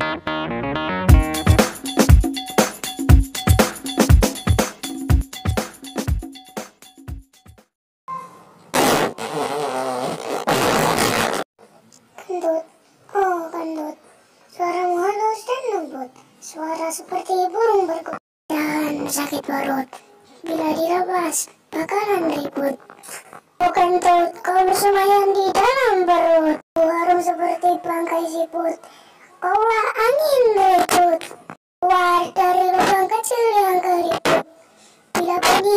Kentut. Oh, kentut. Suaramu halus dan. Suara seperti burung berkut. Dan sakit perut. Bila dilepas, bakalan ribut. Oh, kentut. Kau bersemayam di dalam perut. Harum seperti bangkai siput. Kaulah निम्मेतोच वार्ता रे लोकांका चेड्यांका रे तिला कोणी